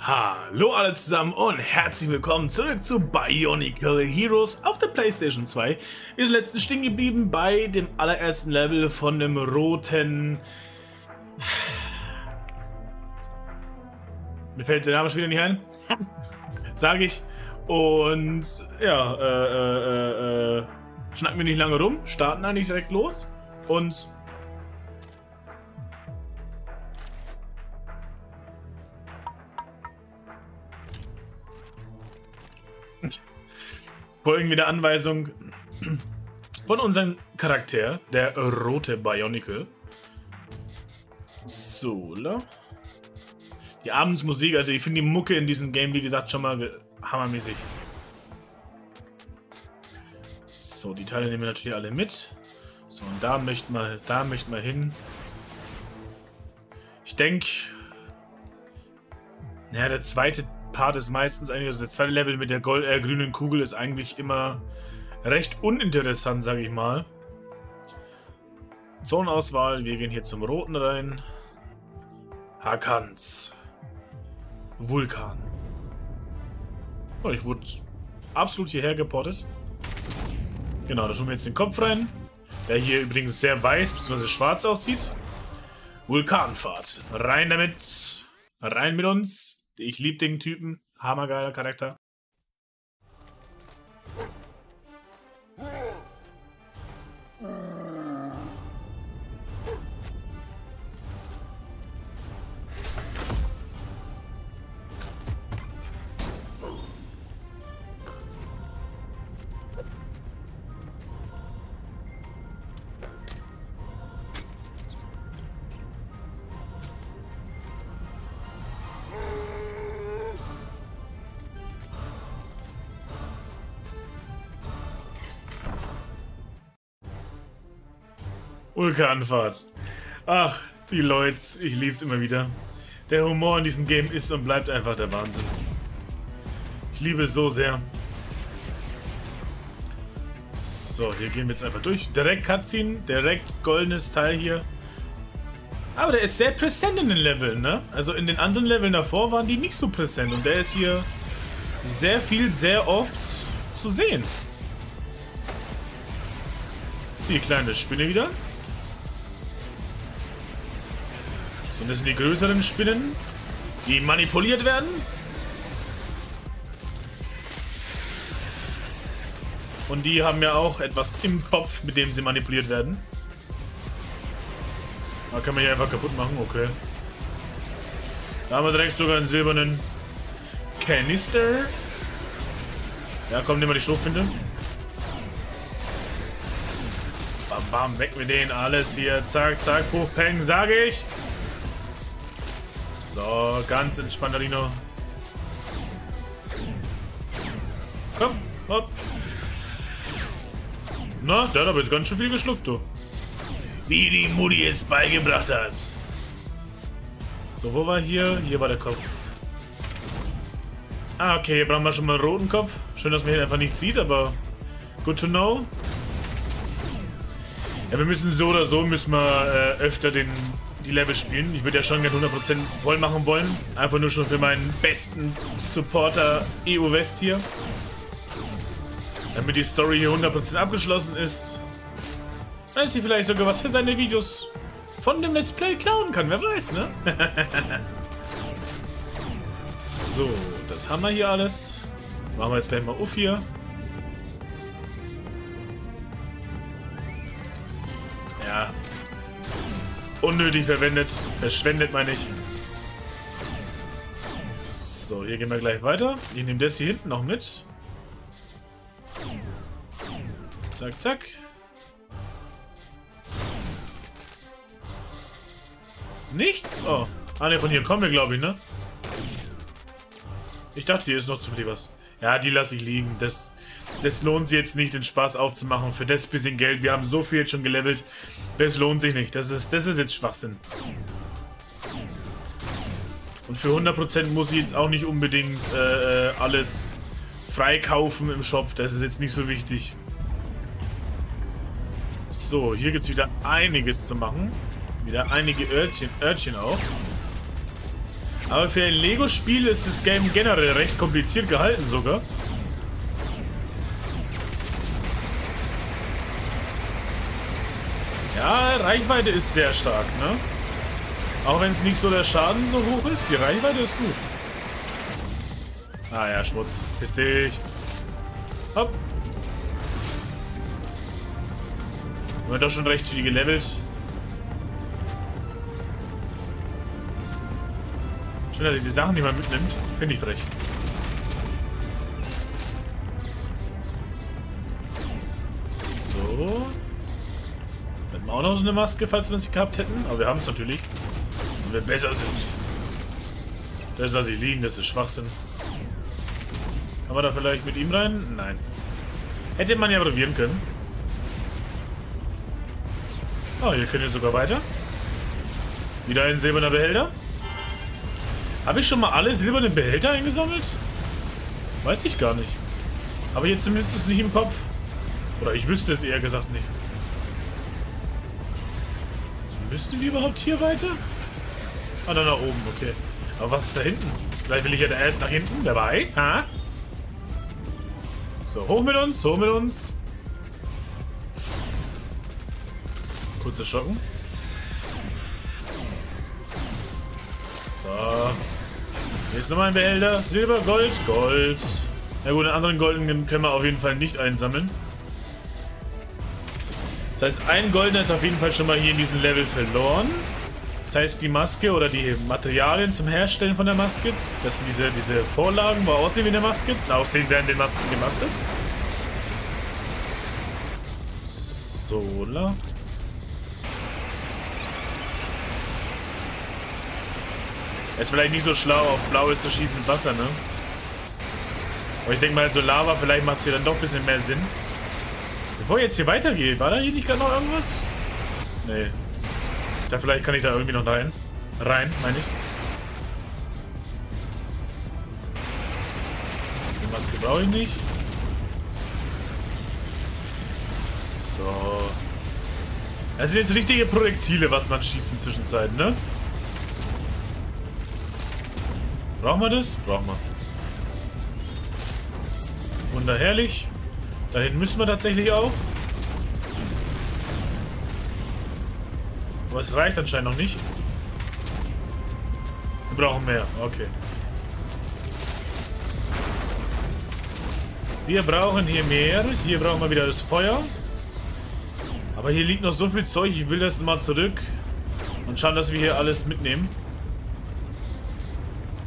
Hallo alle zusammen und herzlich willkommen zurück zu Bionicle Heroes auf der Playstation 2. Wir sind letztens stehen geblieben bei dem allerersten Level von dem roten... Mir fällt der Name schon wieder nicht ein. Sage ich. Und ja, äh, äh, äh, schnacken wir nicht lange rum, starten eigentlich direkt los und folgen wir der Anweisung von unserem Charakter, der rote Bionicle. So, la. Die Abendsmusik, also ich finde die Mucke in diesem Game, wie gesagt, schon mal hammermäßig. So, die Teile nehmen wir natürlich alle mit. So, und da möchten wir, da möchten wir hin. Ich denke, naja, der zweite Part ist meistens eigentlich, also der zweite Level mit der Gold, äh, grünen Kugel ist eigentlich immer recht uninteressant, sage ich mal. Zonenauswahl, wir gehen hier zum roten rein. Hakans. Vulkan. Oh, ich wurde absolut hierher geportet. Genau, da schauen wir jetzt den Kopf rein. Der hier übrigens sehr weiß bzw. schwarz aussieht. Vulkanfahrt. Rein damit. Rein mit uns. Ich liebe den Typen. Hammergeiler Charakter. Vulkanfahrt. Ach, die Leute, ich lieb's immer wieder. Der Humor in diesem Game ist und bleibt einfach der Wahnsinn. Ich liebe es so sehr. So, hier gehen wir jetzt einfach durch. Direkt Cutscene, direkt goldenes Teil hier. Aber der ist sehr präsent in den Leveln, ne? Also in den anderen Leveln davor waren die nicht so präsent. Und der ist hier sehr viel, sehr oft zu sehen. Die kleine Spinne wieder. Und das sind die größeren Spinnen, die manipuliert werden. Und die haben ja auch etwas im Kopf, mit dem sie manipuliert werden. Da kann man hier einfach kaputt machen, okay. Da haben wir direkt sogar einen silbernen Kanister. Ja, komm, nehmen wir die Schrotflinte. Bam, bam, weg mit denen, alles hier. Zack, zack, hochpeng, sage ich. So, ganz entspannt, Rino. Komm, hopp. Na, der hat aber jetzt ganz schön viel geschluckt, du. Wie die Mutti es beigebracht hat. So, wo war hier? Hier war der Kopf. Ah, okay, hier brauchen wir schon mal einen roten Kopf. Schön, dass man hier einfach nichts sieht, aber good to know. Ja, wir müssen so oder so, müssen wir äh, öfter den die Level spielen. Ich würde ja schon gerne 100% voll machen wollen. Einfach nur schon für meinen besten Supporter EU West hier. Damit die Story hier 100% abgeschlossen ist. Dass sie vielleicht sogar was für seine Videos von dem Let's Play klauen kann. Wer weiß, ne? so, das haben wir hier alles. Machen wir jetzt gleich mal auf hier. Unnötig verwendet. Verschwendet, meine ich. So, hier gehen wir gleich weiter. Ich nehme das hier hinten noch mit. Zack, zack. Nichts? Oh. Ah, ne, von hier kommen wir, glaube ich, ne? Ich dachte, hier ist noch zu viel was. Ja, die lasse ich liegen. Das, das lohnt sich jetzt nicht, den Spaß aufzumachen für das bisschen Geld. Wir haben so viel jetzt schon gelevelt. Das lohnt sich nicht. Das ist, das ist jetzt Schwachsinn. Und für 100% muss ich jetzt auch nicht unbedingt äh, äh, alles freikaufen im Shop. Das ist jetzt nicht so wichtig. So, hier gibt es wieder einiges zu machen. Wieder einige Örtchen, Örtchen auch. Aber für ein Lego-Spiel ist das Game generell recht kompliziert gehalten sogar. Reichweite ist sehr stark, ne? Auch wenn es nicht so der Schaden so hoch ist, die Reichweite ist gut. Ah ja, Schmutz. Piss dich. Hopp. Wir haben doch schon recht viel gelevelt. Schön, dass ich die Sachen, die man mitnimmt, finde ich frech. Auch noch so eine Maske, falls wir sie gehabt hätten. Aber wir haben es natürlich. Und wir besser sind. Das lasse ich liegen, das ist Schwachsinn. Kann man da vielleicht mit ihm rein? Nein. Hätte man ja probieren können. Oh, hier können wir sogar weiter. Wieder ein silberner Behälter. Habe ich schon mal alle silbernen Behälter eingesammelt? Weiß ich gar nicht. Aber jetzt zumindest nicht im Kopf. Oder ich wüsste es eher gesagt nicht. Müssten wir überhaupt hier weiter? Ah, da nach oben, okay. Aber was ist da hinten? Vielleicht will ich ja erst nach hinten, wer weiß, ha? So, hoch mit uns, hoch mit uns. Kurze Schocken. So. Hier ist nochmal ein Behälter. Silber, Gold, Gold. Na gut, den anderen goldenen können wir auf jeden Fall nicht einsammeln. Das heißt, ein goldener ist auf jeden Fall schon mal hier in diesem Level verloren. Das heißt, die Maske oder die Materialien zum Herstellen von der Maske, das sind diese, diese Vorlagen, wo aussehen wie eine Maske. Aus denen werden die Masken gemastelt. Solar. Ist vielleicht nicht so schlau, auf Blaue zu schießen mit Wasser, ne? Aber ich denke mal, so Lava, vielleicht macht es hier dann doch ein bisschen mehr Sinn. Bevor jetzt hier weitergeht, war da hier nicht gerade noch irgendwas? Nee. Da vielleicht kann ich da irgendwie noch rein. Rein, meine ich. Die Maske brauche ich nicht. So. Das sind jetzt richtige Projektile, was man schießt in Zwischenzeit, ne? Brauchen wir das? Brauchen wir. Wunderherrlich. Dahin müssen wir tatsächlich auch. Aber es reicht anscheinend noch nicht. Wir brauchen mehr. Okay. Wir brauchen hier mehr. Hier brauchen wir wieder das Feuer. Aber hier liegt noch so viel Zeug. Ich will das mal zurück. Und schauen, dass wir hier alles mitnehmen.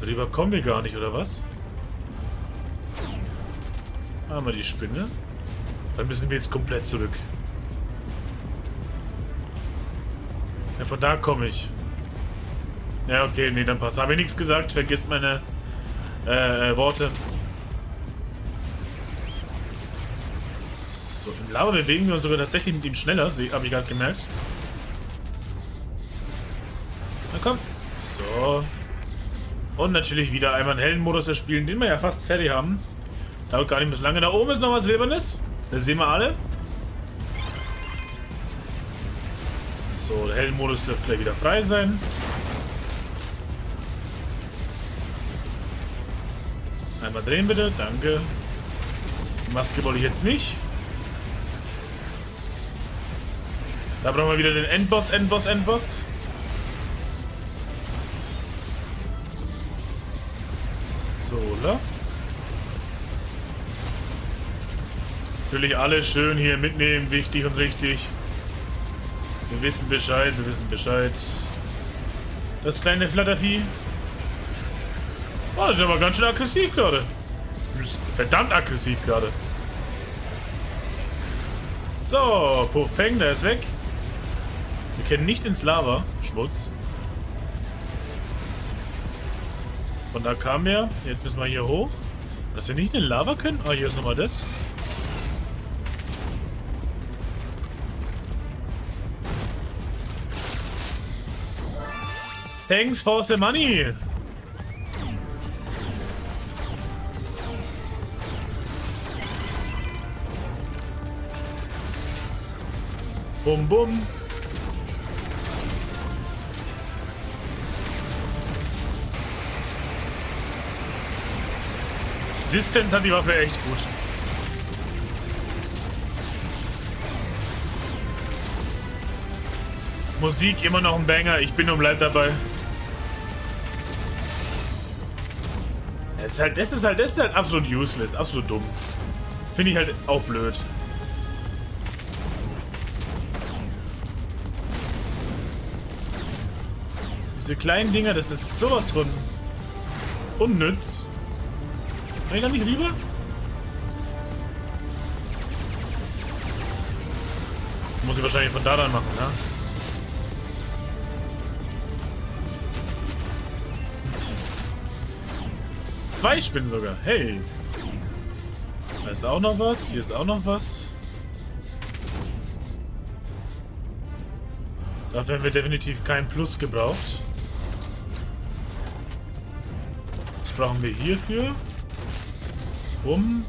Darüber kommen wir gar nicht, oder was? Haben wir die Spinne. Dann müssen wir jetzt komplett zurück. Ja, von da komme ich. Ja, okay, nee, dann passt. Habe ich nichts gesagt. Vergisst meine äh, Worte. So, im Lava bewegen wir uns sogar tatsächlich mit ihm schneller. Habe ich gerade gemerkt. Na komm. So. Und natürlich wieder einmal einen hellen Modus erspielen, den wir ja fast fertig haben. Dauert gar nicht mehr so lange. Da oben ist noch was Silbernes. Das sehen wir alle. So, der Heldenmodus dürfte gleich wieder frei sein. Einmal drehen bitte, danke. Die Maske wollte ich jetzt nicht. Da brauchen wir wieder den Endboss, Endboss, Endboss. So, oder? Natürlich alle schön hier mitnehmen, wichtig und richtig. Wir wissen Bescheid, wir wissen Bescheid. Das kleine Flattervieh. Oh, das ist aber ganz schön aggressiv gerade. Verdammt aggressiv gerade. So, Puffpeng, der ist weg. Wir können nicht ins Lava. Schmutz. Von da kamen wir. Jetzt müssen wir hier hoch. Dass wir nicht in den Lava können? Ah, hier ist nochmal das. Thanks for the money. Bum bum. Distance hat die Waffe echt gut. Musik immer noch ein Banger. Ich bin und bleib dabei. Das ist halt, das ist halt, das ist halt absolut useless, absolut dumm. Finde ich halt auch blöd. Diese kleinen Dinger, das ist sowas von unnütz. Kann ich da nicht rüber? Muss ich wahrscheinlich von da dann machen, ja? Zwei Spinnen sogar. Hey. Da ist auch noch was. Hier ist auch noch was. Dafür haben wir definitiv kein Plus gebraucht. Was brauchen wir hierfür? Um.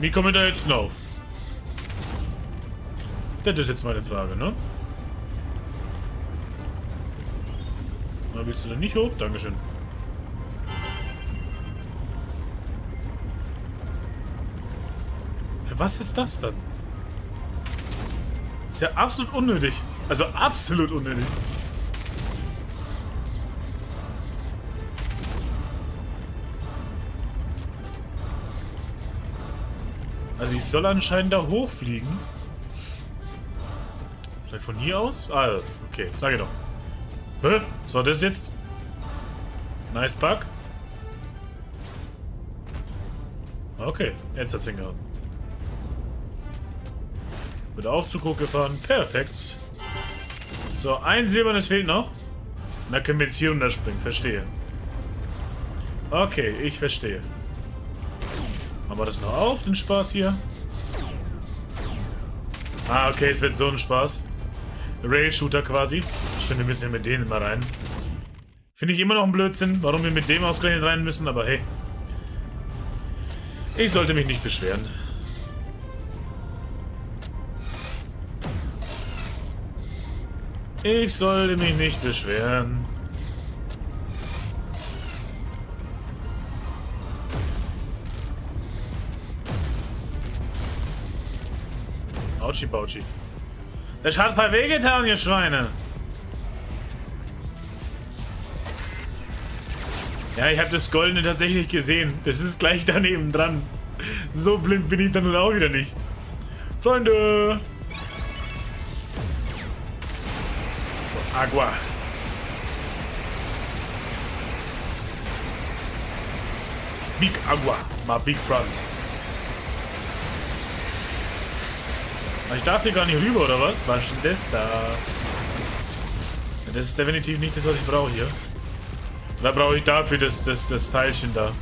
Wie kommen wir da jetzt noch? Das ist jetzt meine Frage, ne? Willst du denn nicht hoch? Dankeschön. Für was ist das dann? Ist ja absolut unnötig. Also absolut unnötig. Also ich soll anscheinend da hochfliegen. Vielleicht von hier aus? Ah, okay, sage doch. Hä? Was war das jetzt? Nice Bug. Okay, jetzt hat's hingehauen. Mit Aufzug gefahren. Perfekt. So, ein silbernes fehlt noch. Und dann können wir jetzt hier runterspringen. Verstehe. Okay, ich verstehe. Haben wir das noch auf, den Spaß hier? Ah, okay, es wird so ein Spaß. Rail-Shooter quasi. Wir müssen ja mit denen mal rein. Finde ich immer noch ein Blödsinn, warum wir mit dem ausgerechnet rein müssen, aber hey. Ich sollte mich nicht beschweren. Ich sollte mich nicht beschweren. Autschi Bautschi. Das hat voll wehgetan, ihr Schweine. Ja, ich habe das Goldene tatsächlich gesehen. Das ist gleich daneben dran. So blind bin ich dann nun auch wieder nicht. Freunde! Agua. Big Agua, my big front. Ich darf hier gar nicht rüber, oder was? Was ist denn das da? Das ist definitiv nicht das, was ich brauche hier. Da brauche ich dafür das, das, das Teilchen da.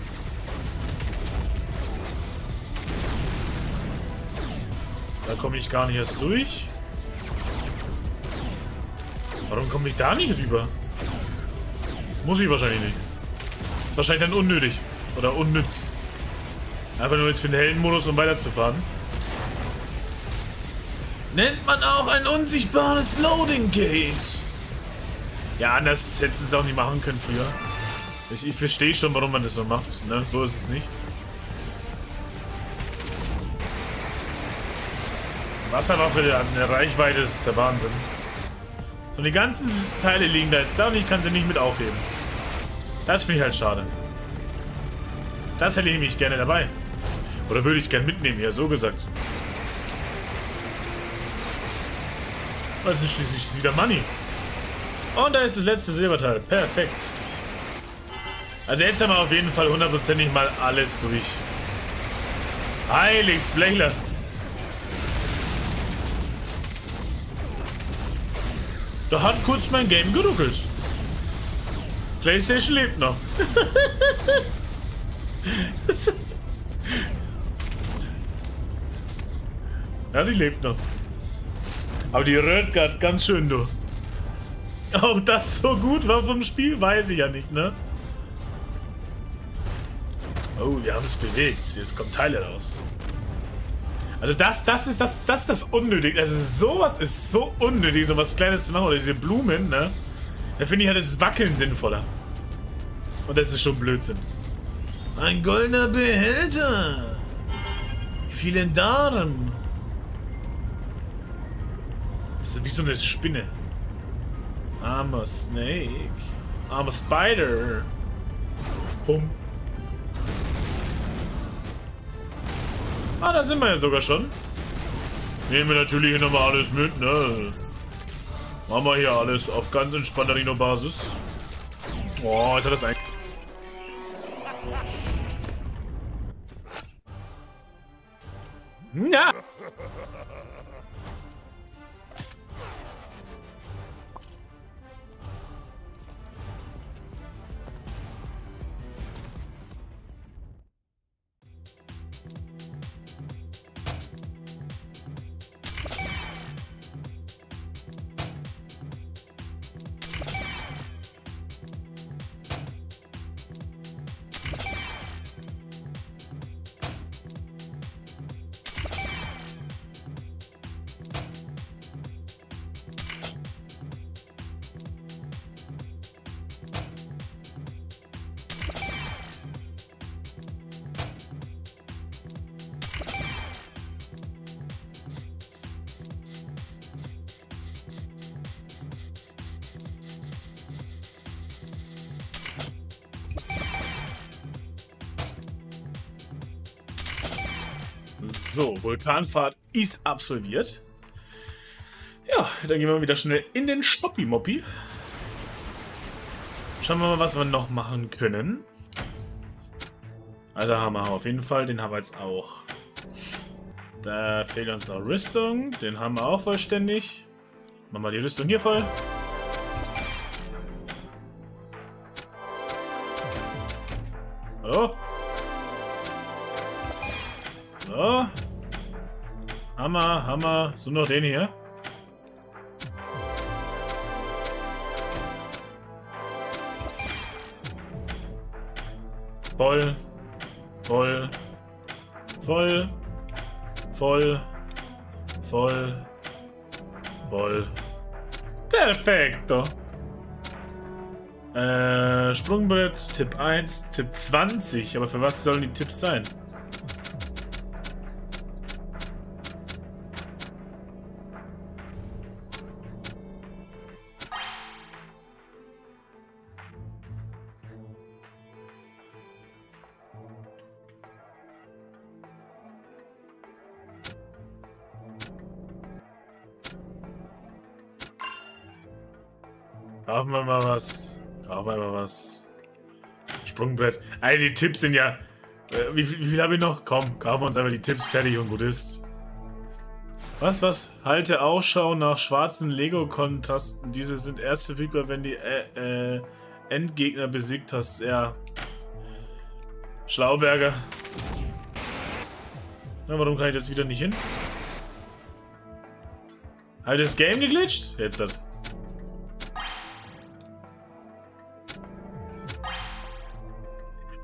Da komme ich gar nicht erst durch. Warum komme ich da nicht rüber? Muss ich wahrscheinlich nicht. Ist wahrscheinlich dann unnötig. Oder unnütz. Einfach nur jetzt für den Heldenmodus, um weiterzufahren. Nennt man auch ein unsichtbares Loading Gate. Ja, anders hättest du es auch nicht machen können früher. Ich, ich verstehe schon, warum man das so macht. Ne? So ist es nicht. Wasserwaffe, eine Reichweite ist der Wahnsinn. So, die ganzen Teile liegen da jetzt da und ich kann sie nicht mit aufheben. Das finde ich halt schade. Das hätte ich nämlich gerne dabei. Oder würde ich gerne mitnehmen, ja, so gesagt. Schließlich ist wieder Money. Und da ist das letzte Silberteil. Perfekt. Also jetzt haben wir auf jeden Fall hundertprozentig mal alles durch. Heilig Blechler. Da hat kurz mein Game geruckelt. Playstation lebt noch. ja, die lebt noch. Aber die röhrt gerade ganz schön, du. Ob das so gut war vom Spiel, weiß ich ja nicht, ne? Oh, wir haben es bewegt. Jetzt kommen Teile raus. Also das, das ist das, das ist das unnötig. Also sowas ist so unnötig, sowas Kleines zu machen. Oder diese Blumen, ne? Da finde ich halt das Wackeln sinnvoller. Und das ist schon Blödsinn. Ein goldener Behälter. Vielen Dank. Das ist wie so eine Spinne. Armer Snake. Armer Spider. Pum. Ah, da sind wir ja sogar schon. Nehmen wir natürlich hier nochmal alles mit, ne? Machen wir hier alles auf ganz entspannter Rino-Basis. Oh, jetzt hat das eigentlich... Ja! So, Vulkanfahrt ist absolviert. Ja, dann gehen wir wieder schnell in den Shoppi-Moppi. Schauen wir mal, was wir noch machen können. Also haben wir auf jeden Fall, den haben wir jetzt auch. Da fehlt uns noch Rüstung, den haben wir auch vollständig. Machen wir die Rüstung hier voll. Hammer, Hammer. So noch den hier. Voll. Voll. Voll. Voll. Voll. Voll. Perfekto. Äh, Sprungbrett, Tipp 1, Tipp 20. Aber für was sollen die Tipps sein? Kaufen wir mal was. Kaufen wir mal was. Sprungbrett. Ey, die Tipps sind ja... Äh, wie, wie, viel habe ich noch? Komm, kaufen wir uns einfach die Tipps fertig und gut ist. Was, was? Halte Ausschau nach schwarzen Lego-Kontrasten. Diese sind erst verfügbar, wenn die äh, äh, Endgegner besiegt hast. Ja. Schlauberger. Na, warum kann ich das wieder nicht hin? Hat das Game geglitscht? Jetzt hat.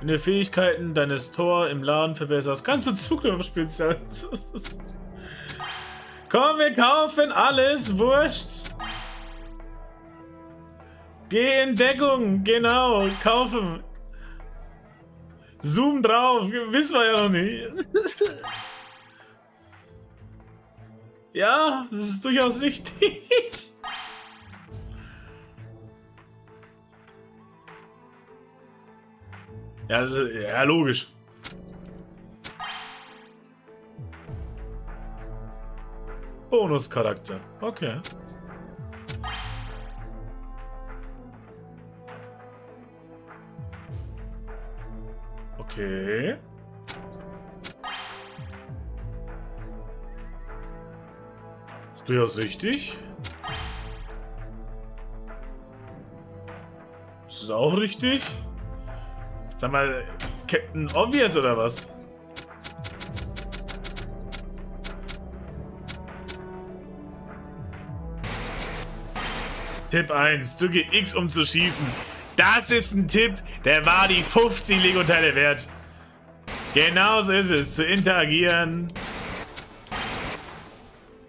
Wenn du Fähigkeiten deines Tor im Laden verbesserst, kannst du Zugriff speziell. Komm, wir kaufen alles, wurscht. Geh in Deckung, genau, kaufen. Zoom drauf, wissen wir ja noch nicht. ja, das ist durchaus richtig. Ja, das ja logisch. Bonuscharakter. Okay. Okay. Ist durchaus richtig. Ist das auch richtig? Sag mal, Captain Obvious oder was? Tipp 1. Drücke X, um zu schießen. Das ist ein Tipp, der war die 50 Lego-Teile wert. Genauso ist es, zu interagieren.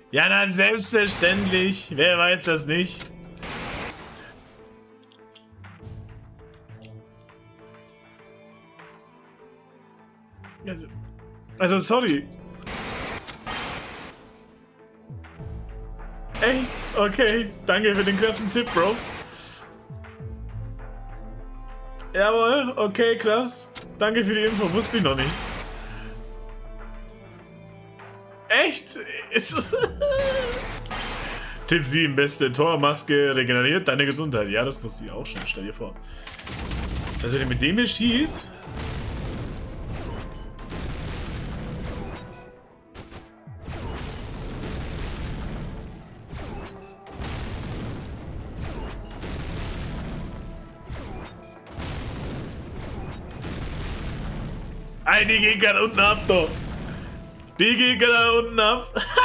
Ja, na, selbstverständlich. Wer weiß das nicht? Also, also sorry. Echt? Okay. Danke für den krassen Tipp, Bro. Jawohl, okay, krass. Danke für die Info, wusste ich noch nicht. Echt? Tipp 7, beste Tormaske regeneriert deine Gesundheit. Ja, das wusste ich auch schon, stell dir vor. Das heißt, wenn ich mit dem hier schießt... Ey, die gehen gerade unten ab, doch. Die gehen gerade unten ab.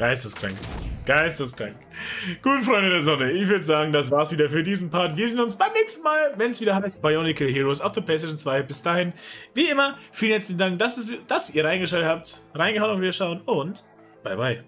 Geisteskrank. Geisteskrank. Gut, Freunde der Sonne, ich würde sagen, das war's wieder für diesen Part. Wir sehen uns beim nächsten Mal, wenn es wieder heißt Bionicle Heroes auf der PlayStation 2. Bis dahin, wie immer, vielen herzlichen Dank, dass, es, dass ihr reingeschaltet habt, reingehauen und wir schauen und bye bye.